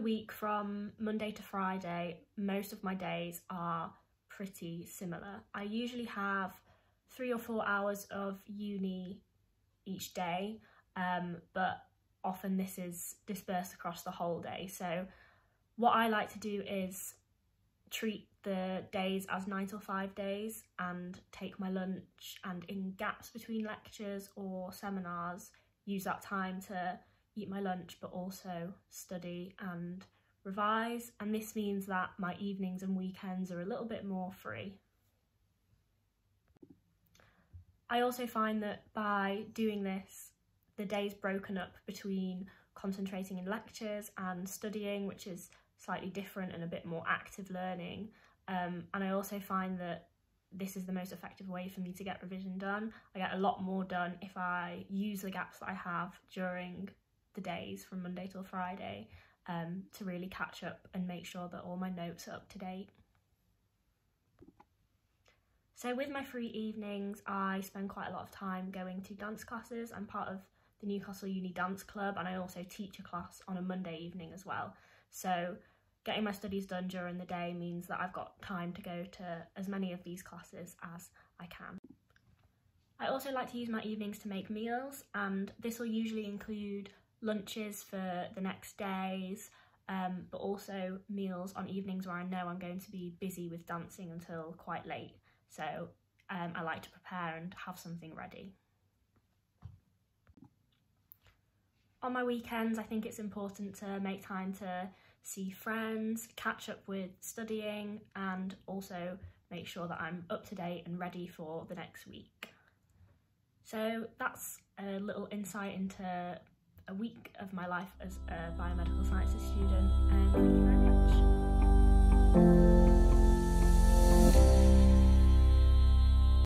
week from Monday to Friday, most of my days are pretty similar. I usually have three or four hours of uni each day, um, but often this is dispersed across the whole day. So what I like to do is treat the days as nine till five days and take my lunch and in gaps between lectures or seminars use that time to eat my lunch but also study and revise and this means that my evenings and weekends are a little bit more free. I also find that by doing this the day's broken up between concentrating in lectures and studying which is slightly different and a bit more active learning um, and I also find that this is the most effective way for me to get revision done. I get a lot more done if I use the gaps that I have during the days from Monday till Friday um, to really catch up and make sure that all my notes are up to date. So with my free evenings, I spend quite a lot of time going to dance classes. I'm part of the Newcastle Uni Dance Club and I also teach a class on a Monday evening as well. So getting my studies done during the day means that I've got time to go to as many of these classes as I can. I also like to use my evenings to make meals and this will usually include lunches for the next days um, but also meals on evenings where I know I'm going to be busy with dancing until quite late so um, I like to prepare and have something ready. On my weekends I think it's important to make time to see friends, catch up with studying and also make sure that I'm up to date and ready for the next week. So that's a little insight into a week of my life as a biomedical sciences student and thank you very much.